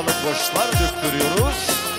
ortalık boşlar döktürüyoruz.